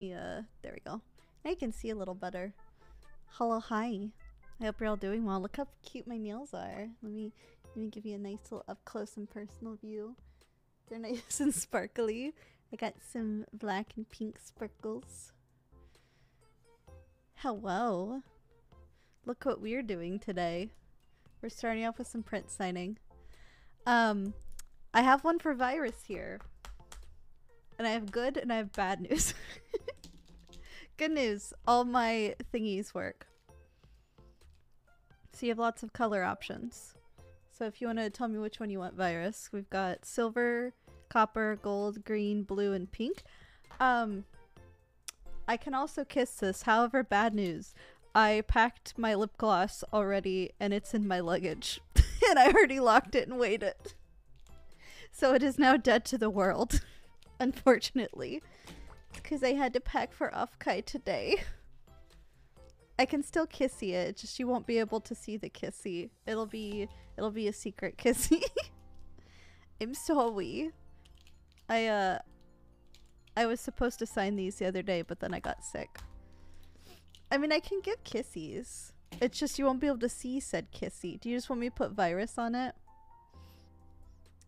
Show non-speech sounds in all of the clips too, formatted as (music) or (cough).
Yeah, there we go. Now you can see a little better. Hello, hi. I hope you're all doing well. Look how cute my nails are. Let me let me give you a nice little up close and personal view. They're (laughs) nice and sparkly. I got some black and pink sparkles. Hello. Look what we're doing today. We're starting off with some print signing. Um, I have one for virus here. And I have good and I have bad news. (laughs) good news, all my thingies work. So you have lots of color options. So if you want to tell me which one you want virus, we've got silver, copper, gold, green, blue, and pink. Um, I can also kiss this. However, bad news. I packed my lip gloss already and it's in my luggage. (laughs) and I already locked it and weighed it. So it is now dead to the world. (laughs) (laughs) Unfortunately. Because I had to pack for Offkai today. I can still kissy it, just you won't be able to see the kissy. It'll be it'll be a secret (laughs) kissy. I'm sorry. I uh I was supposed to sign these the other day, but then I got sick. I mean I can give kissies. It's just you won't be able to see said kissy. Do you just want me to put virus on it?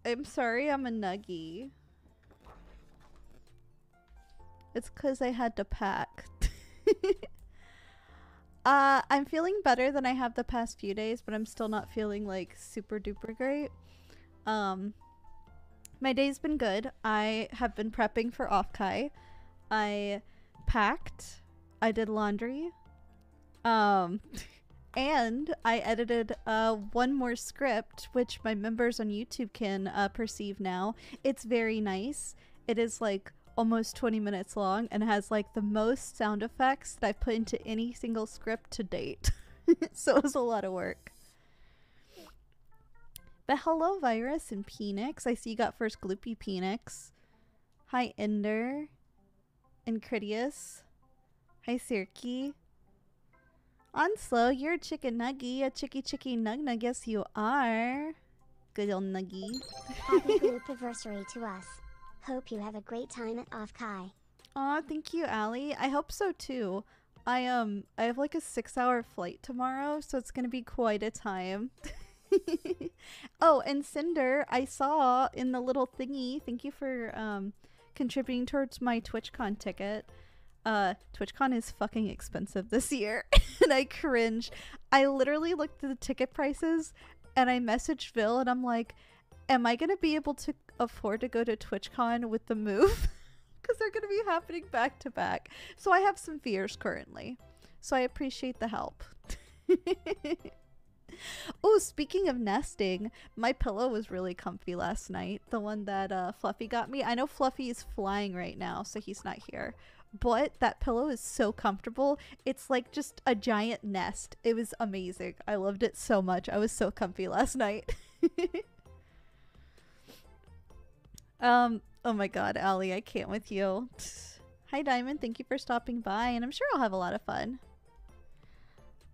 I'm sorry I'm a nuggy. It's because I had to pack. (laughs) uh, I'm feeling better than I have the past few days, but I'm still not feeling like super duper great. Um, my day's been good. I have been prepping for Offkai. I packed. I did laundry. Um, (laughs) and I edited uh, one more script, which my members on YouTube can uh, perceive now. It's very nice. It is like almost 20 minutes long and has like the most sound effects that I've put into any single script to date. (laughs) so it was a lot of work. But hello, Virus and Penix. I see you got first Gloopy Penix. Hi, Ender. And Critius. Hi, Sirky. Onslow, you're a chicken nuggy. A chicky chicky nug nug. Yes, you are. Good old nuggy. Happy anniversary to us. Hope you have a great time at Offkai. Aw, thank you, Allie. I hope so too. I um I have like a six hour flight tomorrow, so it's gonna be quite a time. (laughs) oh, and Cinder, I saw in the little thingy, thank you for um contributing towards my TwitchCon ticket. Uh TwitchCon is fucking expensive this year. (laughs) and I cringe. I literally looked at the ticket prices and I messaged Phil and I'm like, am I gonna be able to afford to go to TwitchCon with the move? (laughs) Because they're gonna be happening back to back. So I have some fears currently. So I appreciate the help. (laughs) oh, speaking of nesting, my pillow was really comfy last night. The one that uh, Fluffy got me. I know Fluffy is flying right now, so he's not here. But that pillow is so comfortable. It's like just a giant nest. It was amazing. I loved it so much. I was so comfy last night. (laughs) um, oh my god, Allie, I can't with you. Hi, Diamond. Thank you for stopping by, and I'm sure I'll have a lot of fun.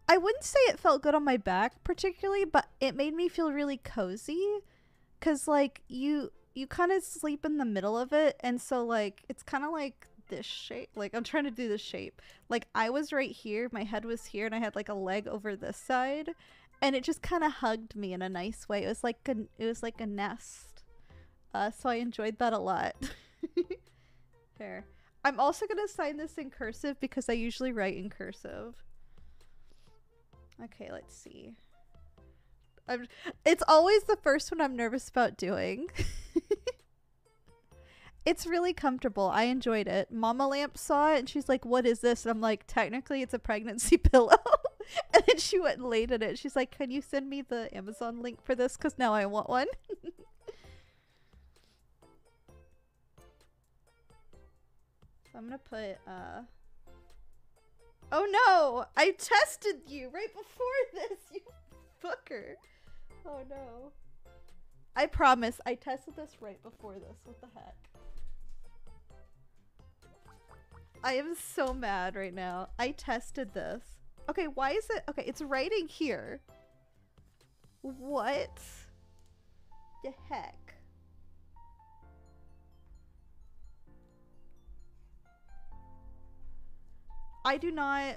I wouldn't say it felt good on my back particularly, but it made me feel really cozy. Cause like you you kind of sleep in the middle of it, and so like it's kind of like this shape. Like I'm trying to do this shape. Like I was right here, my head was here, and I had like a leg over this side, and it just kind of hugged me in a nice way. It was like a it was like a nest. Uh, so I enjoyed that a lot. (laughs) Fair. I'm also gonna sign this in cursive because I usually write in cursive. Okay, let's see. I'm, it's always the first one I'm nervous about doing. (laughs) it's really comfortable. I enjoyed it. Mama Lamp saw it and she's like, What is this? And I'm like, Technically, it's a pregnancy (laughs) pillow. and then she went and laid in it. She's like, Can you send me the Amazon link for this? Because now I want one. So I'm to put, uh, Oh no! I tested you right before (laughs) this, you fucker. Oh no. I promise, I tested this right before this. What the heck? I am so mad right now. I tested this. Okay, why is it? Okay, it's writing here. What the heck? I do not.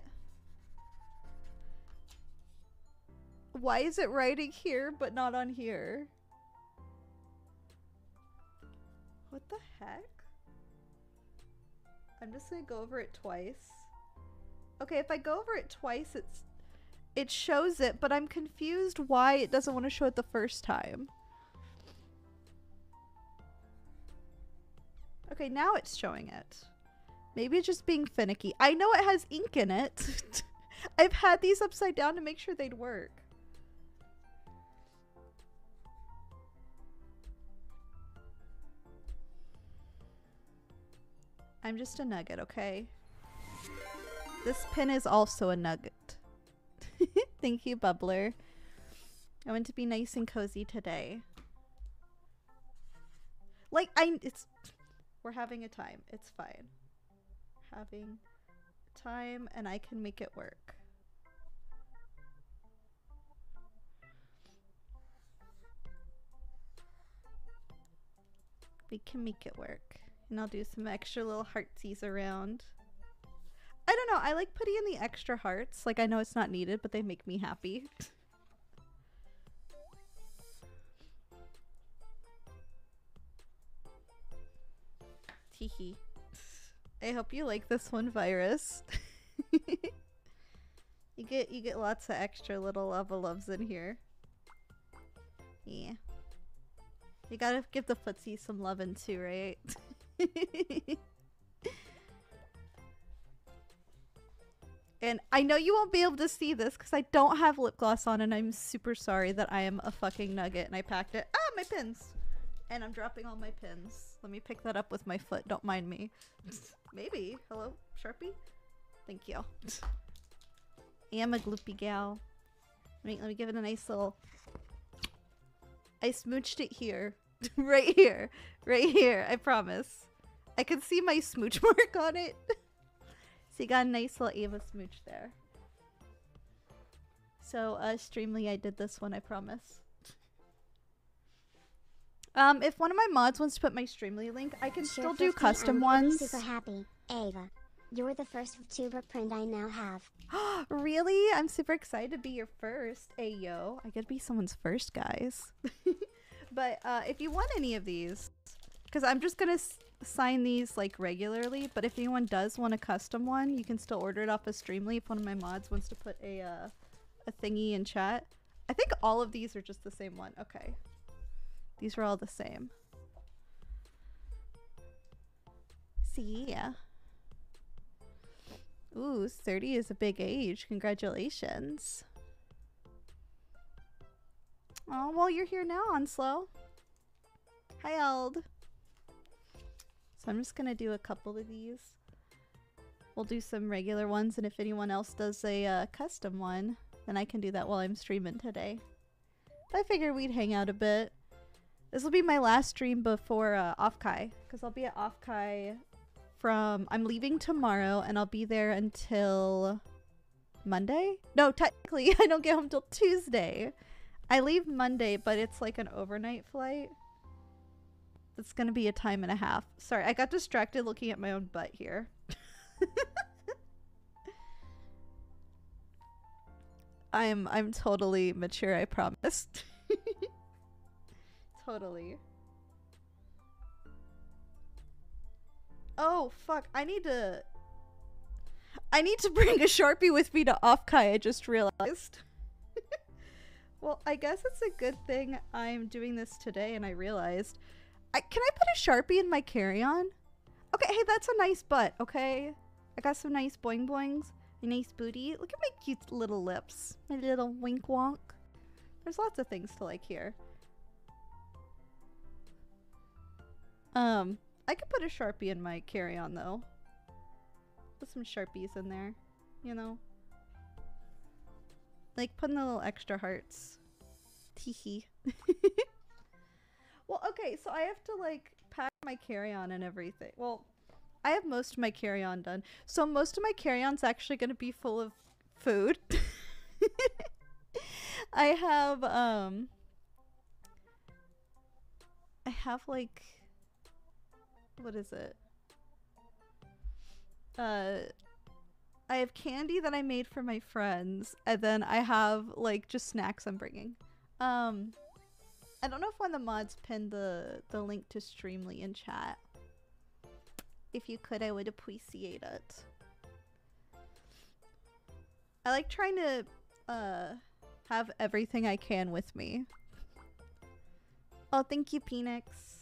Why is it writing here but not on here? What the heck? I'm just gonna go over it twice. Okay, if I go over it twice, it's it shows it, but I'm confused why it doesn't want to show it the first time. Okay, now it's showing it. Maybe it's just being finicky. I know it has ink in it. (laughs) I've had these upside down to make sure they'd work. I'm just a nugget, okay? This pin is also a nugget. (laughs) Thank you, Bubbler. I want to be nice and cozy today. Like, I- it's- We're having a time. It's fine. Having time and I can make it work. We can make it work. And I'll do some extra little heartsies around. I don't know. I like putting in the extra hearts. Like, I know it's not needed, but they make me happy. (laughs) Teehee. I hope you like this one, Virus. (laughs) you get you get lots of extra little lava loves in here. Yeah. You gotta give the footsie some loving too, right? (laughs) and I know you won't be able to see this because I don't have lip gloss on and I'm super sorry that I am a fucking nugget and I packed it. Ah, my pins! And I'm dropping all my pins. Let me pick that up with my foot. Don't mind me. (laughs) Maybe. Hello, Sharpie? Thank you. I am a gloopy gal. Let me, let me give it a nice little... I smooched it here. (laughs) right here. Right here. I promise. I can see my smooch (laughs) mark on it. so you got a nice little Ava smooch there. So, uh, Streamily, I did this one, I promise. Um, if one of my mods wants to put my Streamily link, I can still do 50, custom ones. Super happy, Ava. You're the first VTuber print I now have. (gasps) really? I'm super excited to be your first. Ayo. I get to be someone's first, guys. (laughs) but uh, if you want any of these, because I'm just going to sign these like regularly, but if anyone does want a custom one, you can still order it off of Streamily if one of my mods wants to put a, uh, a thingy in chat. I think all of these are just the same one. Okay. These are all the same. See ya. Ooh, 30 is a big age. Congratulations. Oh, well, you're here now, Onslow. Hi, Eld. So I'm just going to do a couple of these. We'll do some regular ones, and if anyone else does a uh, custom one, then I can do that while I'm streaming today. I figured we'd hang out a bit. This will be my last stream before uh, Offkai, because I'll be at Offkai from I'm leaving tomorrow and I'll be there until Monday. No, technically (laughs) I don't get home till Tuesday. I leave Monday, but it's like an overnight flight. It's gonna be a time and a half. Sorry, I got distracted looking at my own butt here. (laughs) I'm I'm totally mature, I promise. (laughs) totally. Oh fuck! I need to. I need to (laughs) bring a sharpie with me to Offkai. I just realized. (laughs) well, I guess it's a good thing I'm doing this today, and I realized. I, can I put a sharpie in my carry-on? Okay, hey, that's a nice butt. Okay, I got some nice boing boings, a nice booty. Look at my cute little lips, my little wink wonk. There's lots of things to like here. Um, I could put a Sharpie in my carry-on though. Put some Sharpies in there, you know? Like putting the little extra hearts. Teehee. (laughs) well, okay, so I have to like pack my carry-on and everything. Well, I have most of my carry-on done. So most of my carry-on's actually going to be full of food. (laughs) I have um I have like what is it? Uh I have candy that I made for my friends, and then I have like just snacks I'm bringing. Um, I don't know if one of the mods pinned the the link to Streamily in chat. If you could, I would appreciate it. I like trying to uh have everything I can with me. Oh, thank you, Phoenix.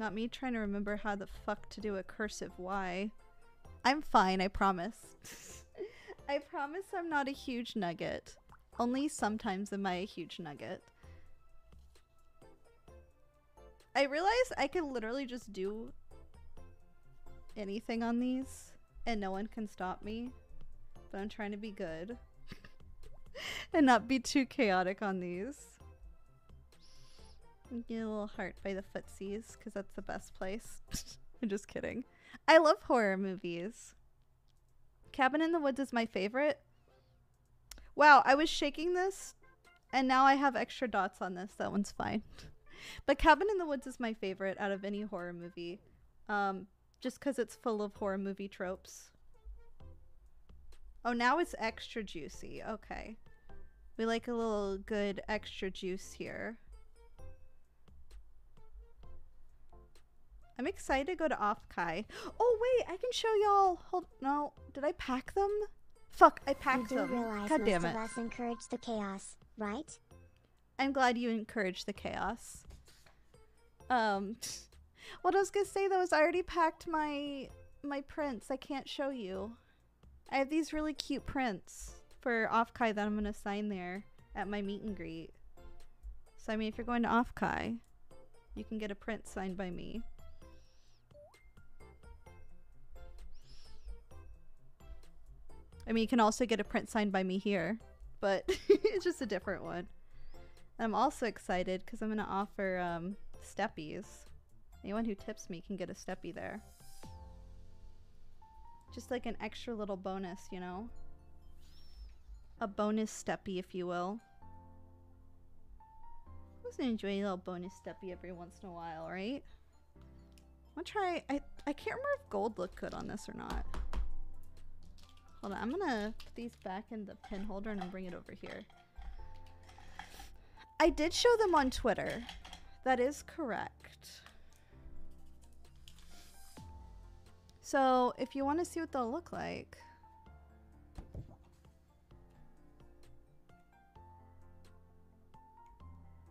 Not me trying to remember how the fuck to do a cursive Y. I'm fine, I promise. (laughs) I promise I'm not a huge nugget. Only sometimes am I a huge nugget. I realize I could literally just do anything on these and no one can stop me. But I'm trying to be good (laughs) and not be too chaotic on these. Get a little heart by the footsies because that's the best place. (laughs) I'm just kidding. I love horror movies. Cabin in the Woods is my favorite. Wow, I was shaking this and now I have extra dots on this. That one's fine. (laughs) but Cabin in the Woods is my favorite out of any horror movie. Um, just because it's full of horror movie tropes. Oh, now it's extra juicy. Okay. We like a little good extra juice here. I'm excited to go to Offkai. Oh wait, I can show y'all. Hold no, did I pack them? Fuck, I packed them. realize God damn of it. us encourage the chaos, right? I'm glad you encouraged the chaos. Um, (laughs) what I was gonna say though is I already packed my my prints. I can't show you. I have these really cute prints for Offkai that I'm gonna sign there at my meet and greet. So I mean, if you're going to Offkai, you can get a print signed by me. I mean, you can also get a print signed by me here, but (laughs) it's just a different one. I'm also excited because I'm going to offer um, steppies. Anyone who tips me can get a steppy there. Just like an extra little bonus, you know? A bonus steppy, if you will. I was enjoy a little bonus steppy every once in a while, right? I'm gonna try. I, I can't remember if gold looked good on this or not. Hold on, I'm gonna put these back in the pin holder and bring it over here. I did show them on Twitter. That is correct. So, if you want to see what they'll look like.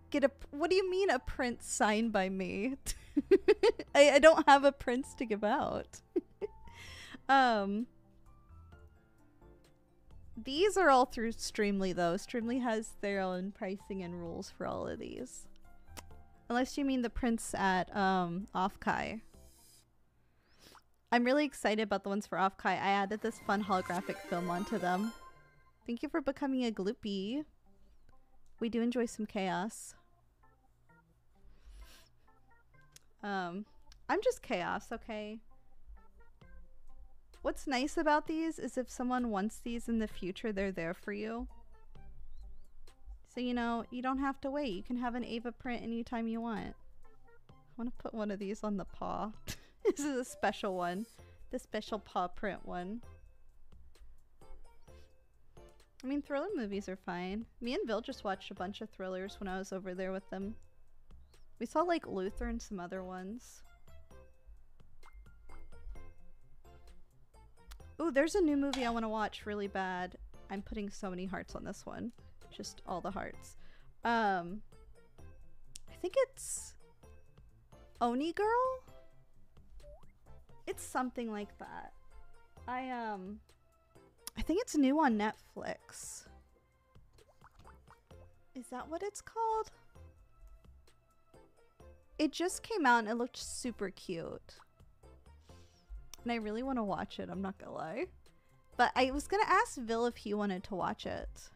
Get a. What do you mean a print signed by me? (laughs) I, I don't have a prints to give out. (laughs) um. These are all through Streamily though. Streamily has their own pricing and rules for all of these. Unless you mean the prints at um Offkai. I'm really excited about the ones for Offkai. I added this fun holographic film onto them. Thank you for becoming a gloopy. We do enjoy some chaos. Um, I'm just chaos, okay? What's nice about these is if someone wants these in the future, they're there for you. So, you know, you don't have to wait. You can have an Ava print anytime you want. I want to put one of these on the paw. (laughs) this is a special one. The special paw print one. I mean, thriller movies are fine. Me and Bill just watched a bunch of thrillers when I was over there with them. We saw like Luther and some other ones. Ooh, there's a new movie I want to watch really bad. I'm putting so many hearts on this one. Just all the hearts. Um, I think it's Oni Girl? It's something like that. I, um, I think it's new on Netflix. Is that what it's called? It just came out and it looked super cute. And I really want to watch it, I'm not gonna lie. But I was gonna ask Vil if he wanted to watch it.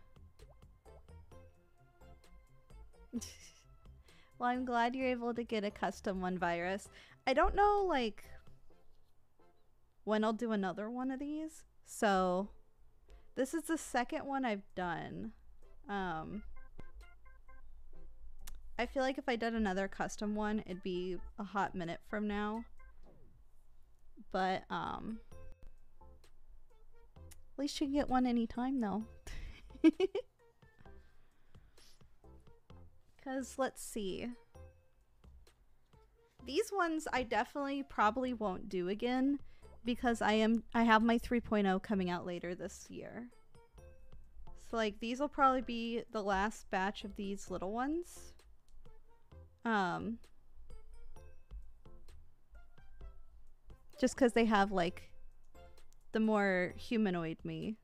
(laughs) well, I'm glad you're able to get a custom one virus. I don't know, like, when I'll do another one of these. So, this is the second one I've done. Um, I feel like if I did another custom one, it'd be a hot minute from now. But, um, at least you can get one anytime, though. (laughs) Because, let's see. These ones I definitely probably won't do again because I am I have my 3.0 coming out later this year. So like these will probably be the last batch of these little ones. Um just cuz they have like the more humanoid me.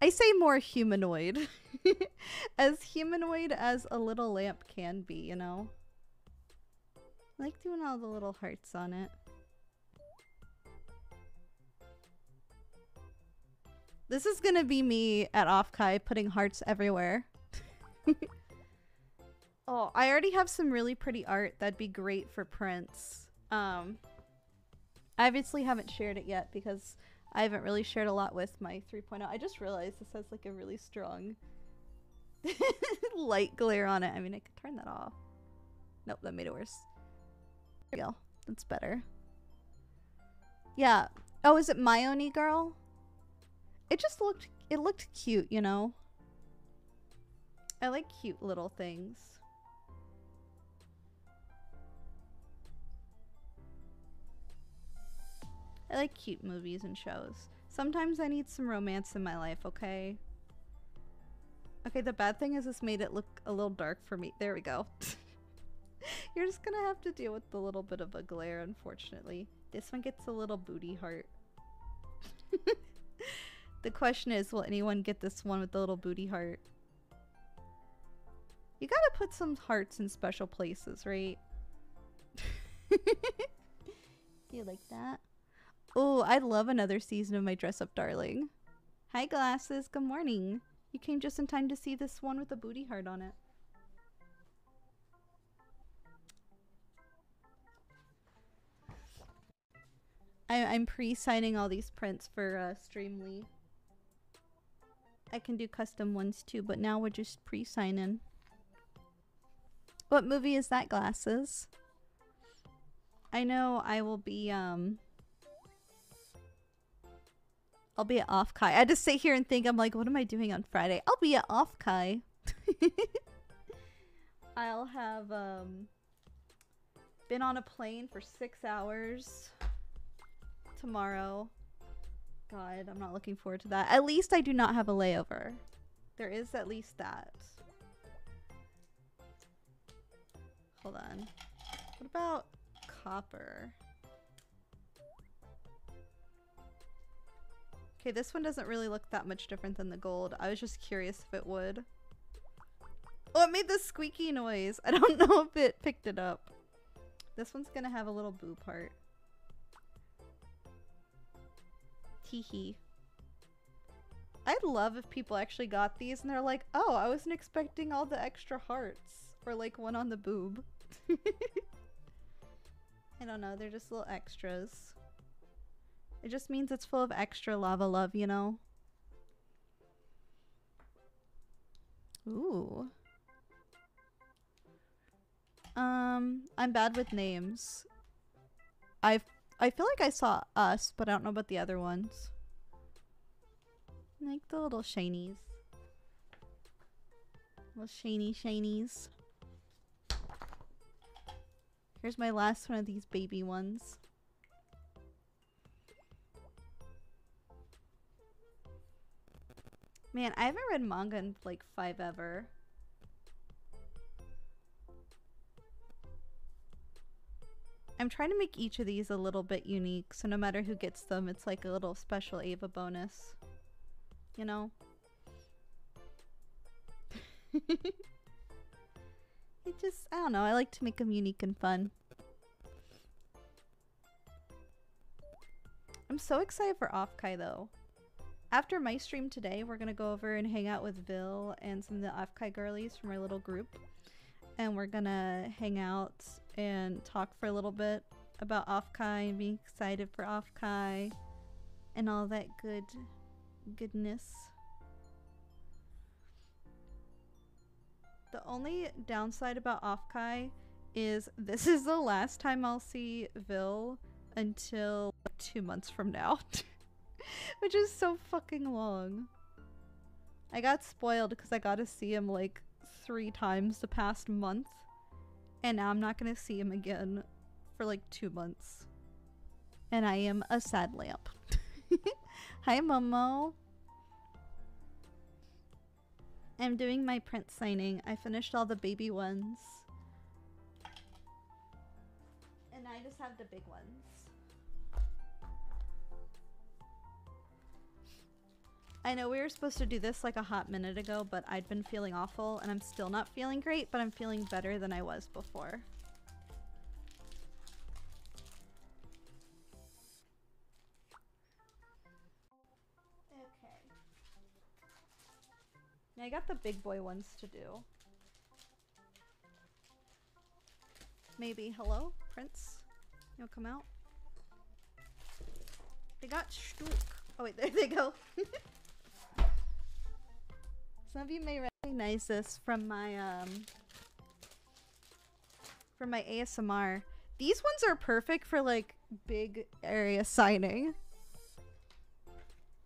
I say more humanoid. (laughs) as humanoid as a little lamp can be, you know. I like doing all the little hearts on it. This is gonna be me at Offkai putting hearts everywhere. (laughs) oh, I already have some really pretty art that'd be great for prints. Um, I obviously haven't shared it yet because I haven't really shared a lot with my 3.0. I just realized this has like a really strong (laughs) light glare on it. I mean, I could turn that off. Nope, that made it worse. There we go. That's better. Yeah. Oh, is it my Oni girl? It just looked, it looked cute, you know? I like cute little things. I like cute movies and shows. Sometimes I need some romance in my life, okay? Okay, the bad thing is this made it look a little dark for me. There we go. (laughs) You're just gonna have to deal with the little bit of a glare, unfortunately. This one gets a little booty heart. (laughs) The question is, will anyone get this one with the little booty heart? You gotta put some hearts in special places, right? (laughs) you like that? Oh, I'd love another season of my Dress Up Darling. Hi, Glasses. Good morning. You came just in time to see this one with a booty heart on it. I am pre-signing all these prints for uh, Streamily. I can do custom ones too, but now we're just pre-signing. What movie is that, Glasses? I know I will be, um... I'll be at Offkai. I just sit here and think, I'm like, what am I doing on Friday? I'll be at Offkai. (laughs) I'll have, um... Been on a plane for six hours tomorrow. God, I'm not looking forward to that. At least I do not have a layover. There is at least that. Hold on. What about copper? Okay, this one doesn't really look that much different than the gold. I was just curious if it would. Oh, it made this squeaky noise. (laughs) I don't know if it picked it up. This one's gonna have a little boo part. Teehee. I'd love if people actually got these and they're like, oh, I wasn't expecting all the extra hearts. Or like one on the boob. (laughs) I don't know, they're just little extras. It just means it's full of extra lava love, you know? Ooh. Um, I'm bad with names. I've I feel like I saw us, but I don't know about the other ones. Like the little shinies. Little shiny shinies. Here's my last one of these baby ones. Man, I haven't read manga in like five ever. I'm trying to make each of these a little bit unique, so no matter who gets them, it's like a little special Ava bonus. You know? (laughs) it just, I don't know, I like to make them unique and fun. I'm so excited for Offkai though. After my stream today, we're gonna go over and hang out with Vil and some of the Offkai girlies from our little group. And we're gonna hang out and talk for a little bit about Offkai and being excited for Offkai and all that good goodness. The only downside about Offkai is this is the last time I'll see Vil until two months from now. (laughs) (laughs) Which is so fucking long. I got spoiled because I got to see him like three times the past month. And now I'm not going to see him again for like two months. And I am a sad lamp. (laughs) Hi, Momo. I'm doing my print signing. I finished all the baby ones. And I just have the big ones. I know we were supposed to do this like a hot minute ago, but I'd been feeling awful and I'm still not feeling great, but I'm feeling better than I was before. Okay. Now I got the big boy ones to do. Maybe. Hello, Prince? You'll come out? They got Stuk. Oh wait, (laughs) there they go. (laughs) Some of you may recognize this from my um from my ASMR. These ones are perfect for like big area signing.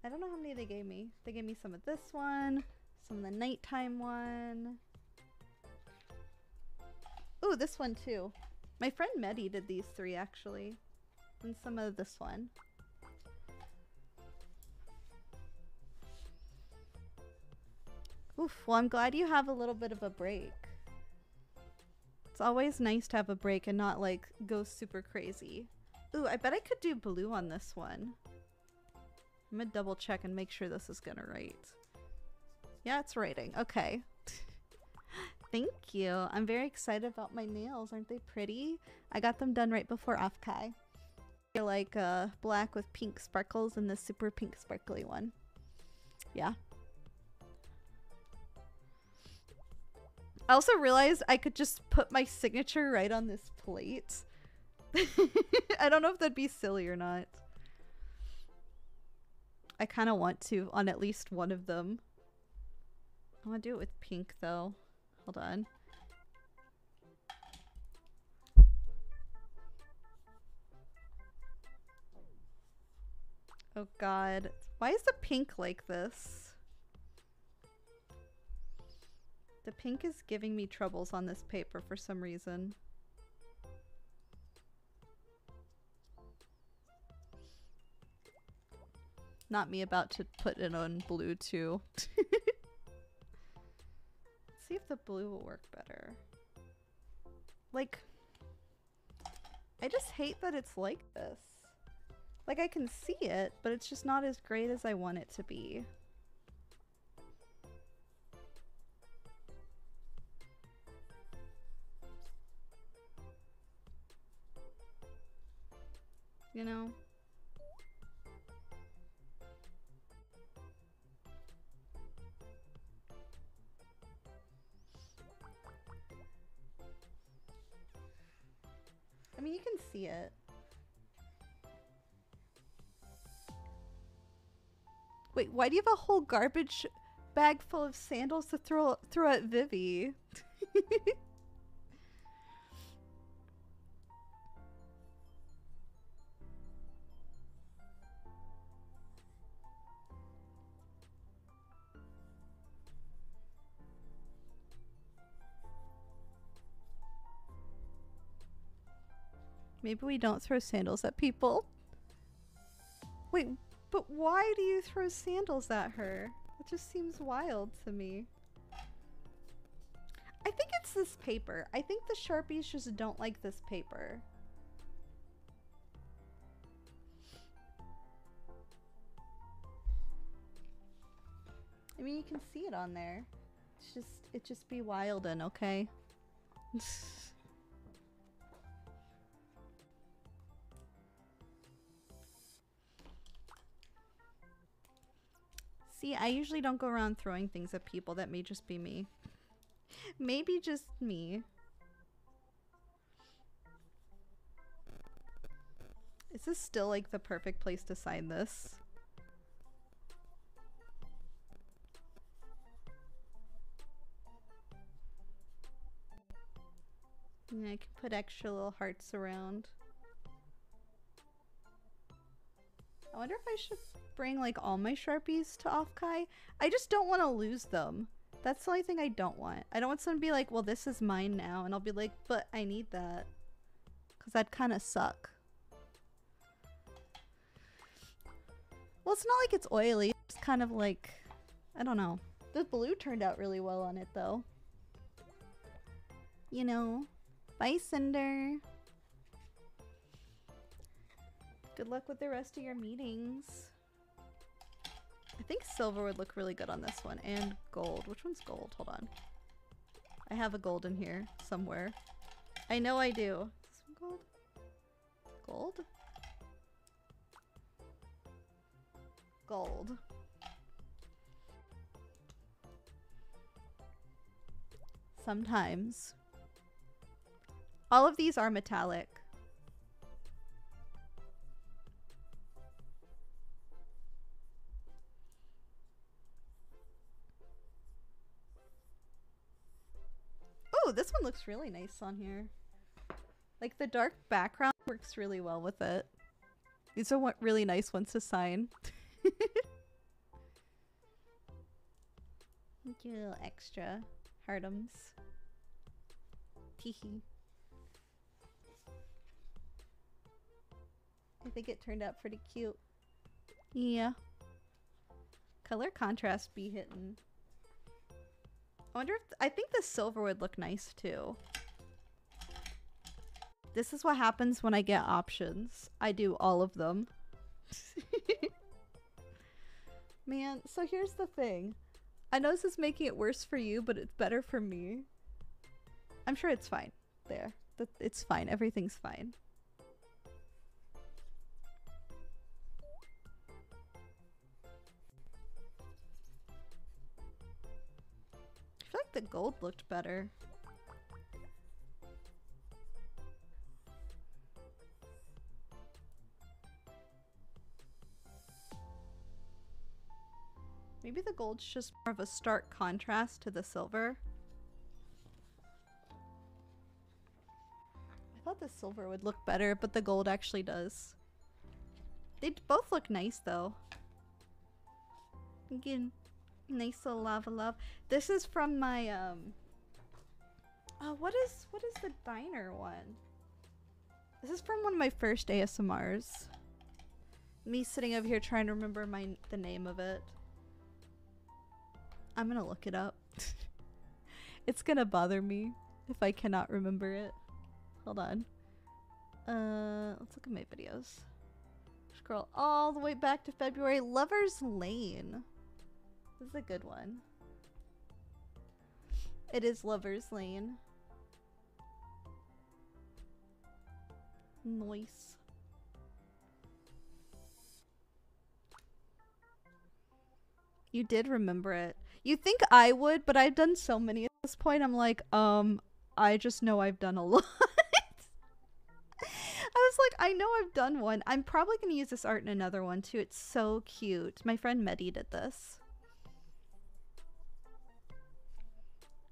I don't know how many they gave me. They gave me some of this one, some of the nighttime one. Ooh, this one too. My friend Medi did these three actually. And some of this one. Oof, well I'm glad you have a little bit of a break. It's always nice to have a break and not like go super crazy. Ooh, I bet I could do blue on this one. I'm gonna double check and make sure this is gonna write. Yeah, it's writing. Okay. (laughs) Thank you. I'm very excited about my nails. Aren't they pretty? I got them done right before Offkai. They're like uh, black with pink sparkles and the super pink sparkly one. Yeah. I also realized I could just put my signature right on this plate. (laughs) I don't know if that'd be silly or not. I kind of want to on at least one of them. I want to do it with pink though. Hold on. Oh god. Why is the pink like this? The pink is giving me troubles on this paper for some reason. Not me about to put it on blue too. (laughs) see if the blue will work better. Like, I just hate that it's like this. Like, I can see it, but it's just not as great as I want it to be. You know? I mean, you can see it. Wait, why do you have a whole garbage bag full of sandals to throw throw at Vivi? (laughs) Maybe we don't throw sandals at people. Wait, but why do you throw sandals at her? It just seems wild to me. I think it's this paper. I think the Sharpies just don't like this paper. I mean, you can see it on there. It's just, it just be wild and okay? (laughs) See, I usually don't go around throwing things at people. That may just be me. Maybe just me. Is this still like the perfect place to sign this? I can put extra little hearts around. I wonder if I should bring like all my Sharpies to Offkai. I just don't want to lose them. That's the only thing I don't want. I don't want someone to be like, well, this is mine now. And I'll be like, but I need that. Because that'd kind of suck. Well, it's not like it's oily. It's kind of like, I don't know. The blue turned out really well on it, though. You know. Bye, Cinder. Good luck with the rest of your meetings. I think silver would look really good on this one. And gold. Which one's gold? Hold on. I have a gold in here somewhere. I know I do. Is this one gold? Gold? Gold. Sometimes. All of these are metallic. Oh, this one looks really nice on here. Like the dark background works really well with it. These are really nice ones to sign. (laughs) Thank you, little extra heartums. Teehee. I think it turned out pretty cute. Yeah. Color contrast be hitting. I wonder if I think the silver would look nice too. This is what happens when I get options. I do all of them. (laughs) Man, so here's the thing. I know this is making it worse for you, but it's better for me. I'm sure it's fine. There. It's fine. Everything's fine. The gold looked better. Maybe the gold's just more of a stark contrast to the silver. I thought the silver would look better, but the gold actually does. They both look nice though. Again, Little lava love. This is from my um Oh, what is what is the diner one? This is from one of my first ASMRs. Me sitting over here trying to remember my the name of it. I'm gonna look it up. (laughs) it's gonna bother me if I cannot remember it. Hold on. Uh, let's look at my videos. Scroll all the way back to February. Lover's Lane. This is a good one. It is Lover's Lane. Nice. You did remember it. You think I would, but I've done so many at this point. I'm like, um, I just know I've done a (laughs) lot. I was like, I know I've done one. I'm probably going to use this art in another one too. It's so cute. My friend Medi did this.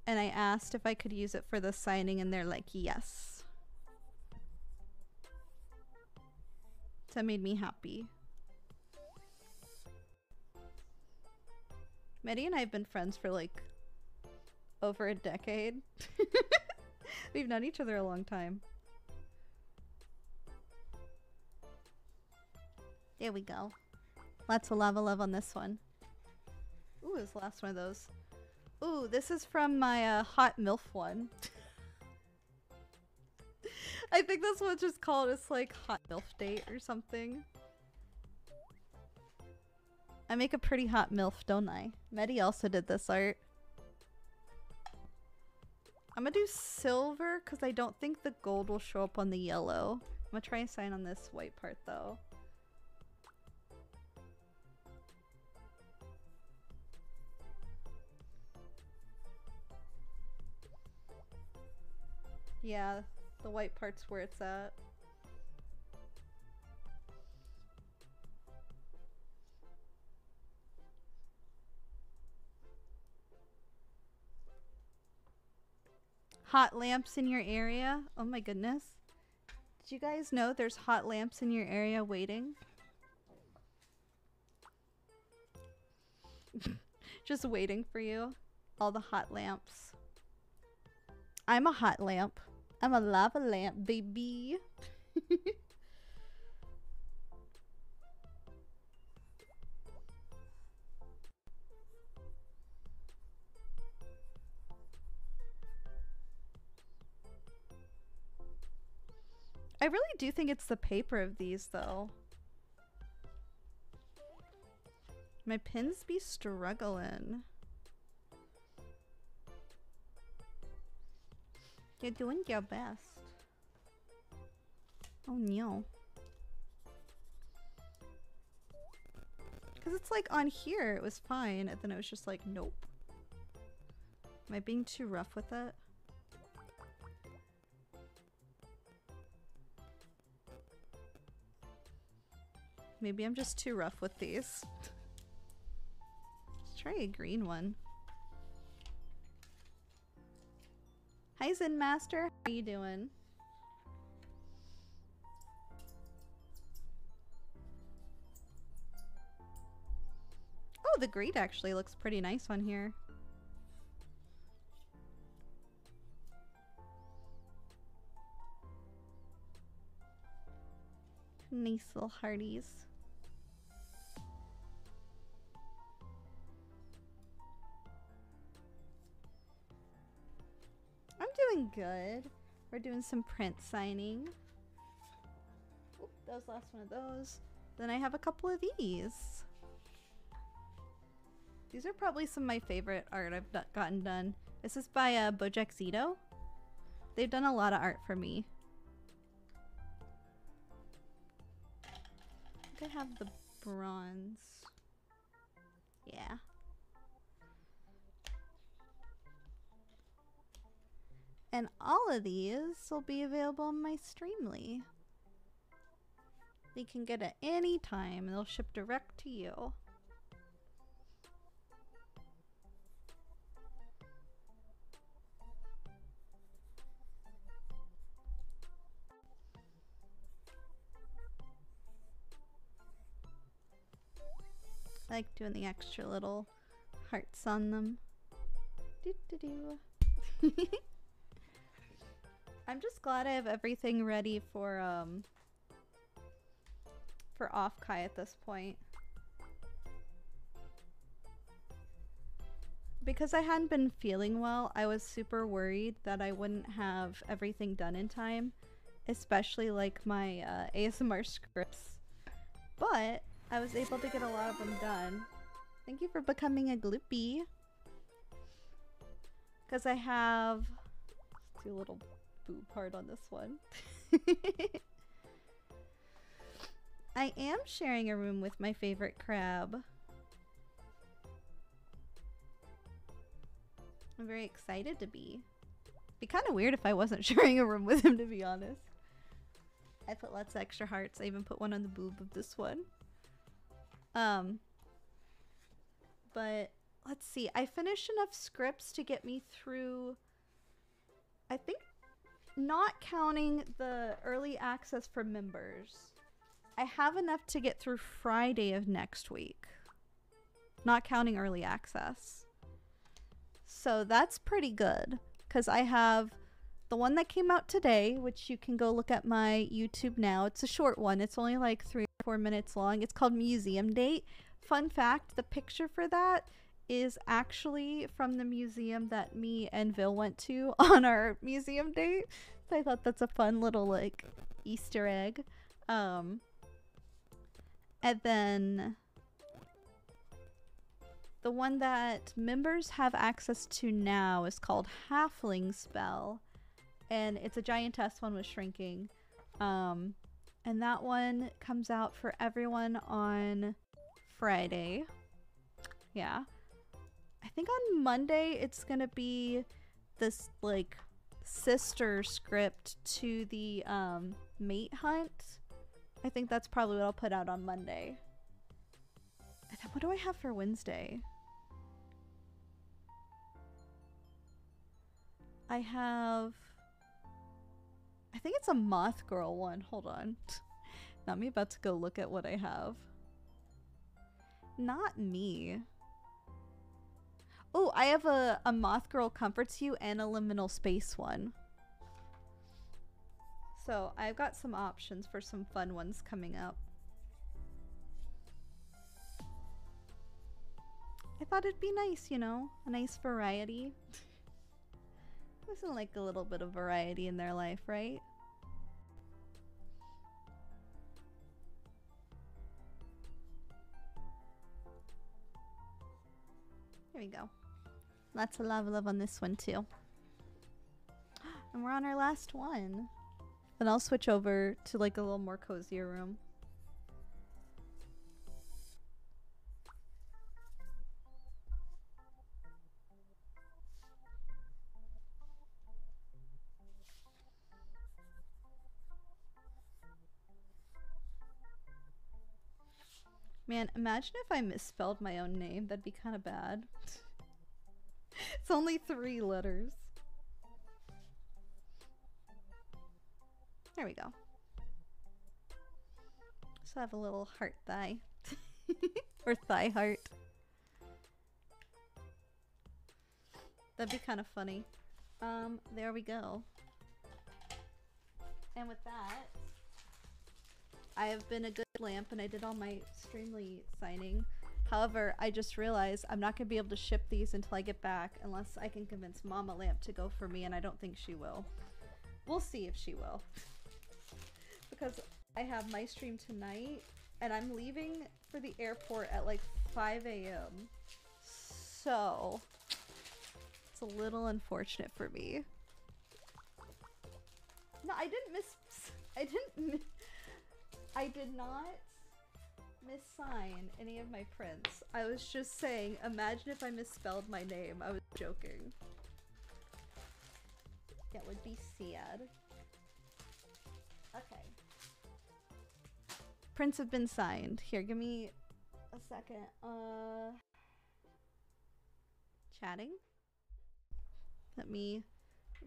And I asked if I could use it for the signing, and they're like, yes. So that made me happy. Medi and I have been friends for like over a decade. (laughs) We've known each other a long time. There we go. Lots of lava love on this one. Ooh, this last one of those. Ooh, this is from my uh, hot MILF one. (laughs) I think this one's just called it's like hot MILF date or something. I make a pretty hot MILF, don't I? Medi also did this art. I'm gonna do silver because I don't think the gold will show up on the yellow. I'm gonna try and sign on this white part though. Yeah, the white part's where it's at. hot lamps in your area. Oh my goodness. Did you guys know there's hot lamps in your area waiting? (laughs) Just waiting for you. All the hot lamps. I'm a hot lamp. I'm a lava lamp, baby. (laughs) I really do think it's the paper of these, though. My pins be struggling. You're doing your best. Oh no. Because it's like on here, it was fine, and then it was just like, nope. Am I being too rough with it? Maybe I'm just too rough with these. (laughs) Let's try a green one. Hi Zen Master, how you doing? Oh, the green actually looks pretty nice on here. Nice little hearties. Good. We're doing some print signing. Oop, that was last one of those. Then I have a couple of these. These are probably some of my favorite art I've gotten done. This is by uh, Bojack Zito. They've done a lot of art for me. I think I have the bronze. Yeah. And all of these will be available on my Streamily. They can get it any time. They'll ship direct to you. I like doing the extra little hearts on them. Doo -doo -doo. (laughs) I'm just glad I have everything ready for um for Offkai at this point. Because I hadn't been feeling well, I was super worried that I wouldn't have everything done in time, especially like my uh, ASMR scripts. But I was able to get a lot of them done. Thank you for becoming a gloopy. Because I have... Let's do a little boob part on this one. (laughs) I am sharing a room with my favorite crab. I'm very excited to be. Be kind of weird if I wasn't (laughs) sharing a room with him, to be honest. I put lots of extra hearts. I even put one on the boob of this one. Um, but let's see. I finished enough scripts to get me through. I think, not counting the early access for members, I have enough to get through Friday of next week. Not counting early access. So that's pretty good. Because I have the one that came out today, which you can go look at my YouTube now. It's a short one, it's only like three or four minutes long. It's called Museum Date. Fun fact the picture for that is actually from the museum that me and Vil went to (laughs) on our museum date. So I thought that's a fun little like Easter egg. Um, and then the one that members have access to now is called Halfling Spell. And it's a giantess one with shrinking. Um, and that one comes out for everyone on Friday. Yeah. I think on Monday it's gonna be this like sister script to the um, mate hunt. I think that's probably what I'll put out on Monday. And then what do I have for Wednesday? I have. I think it's a Moth Girl one. Hold on. (laughs) Not me about to go look at what I have. Not me. Oh, I have a, a Moth Girl Comforts You and a Liminal Space one. So I've got some options for some fun ones coming up. I thought it'd be nice, you know, a nice variety. (laughs) Isn't like a little bit of variety in their life, right? Here we go. Lots of lava love on this one too. And we're on our last one. Then I'll switch over to like a little more cozier room. Man, imagine if I misspelled my own name. That'd be kind of bad. (laughs) it's only three letters. There we go. So I have a little heart thigh. (laughs) or thigh heart. That'd be kind of funny. Um, there we go. And with that, I have been a good lamp and I did all my Streamily signing. However, I just realized I'm not going to be able to ship these until I get back unless I can convince Mama Lamp to go for me and I don't think she will. We'll see if she will. because I have my stream tonight and I'm leaving for the airport at like 5 a.m. So, it's a little unfortunate for me. No, I didn't miss. (laughs) I didn't. I did not missign any of my prints. I was just saying, imagine if I misspelled my name. I was joking. That would be sad. Okay. Prints have been signed. Here, give me a second. Uh, chatting. Let me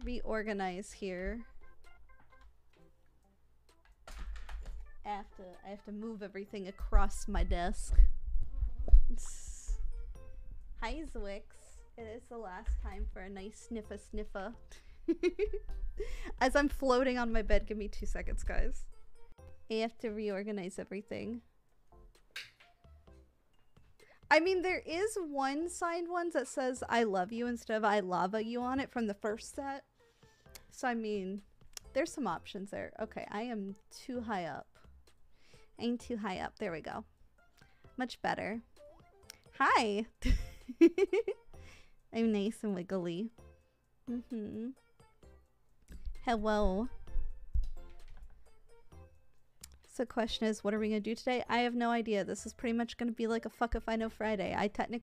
reorganize here. I have to I have to move everything across my desk. Hi Zwix. It is the last time for a nice sniffa sniffa. (laughs) As I'm floating on my bed, give me two seconds, guys. I have to reorganize everything. I mean, there is one signed one that says I love you instead of I lava you on it from the first set. So, I mean, there's some options there. Okay, I am too high up. Ain't too high up. There we go. Much better. Hi. (laughs) I'm nice and wiggly. Mm-hmm. Hello. So question is, what are we going to do today? I have no idea. This is pretty much going to be like a fuck if I know Friday. I technically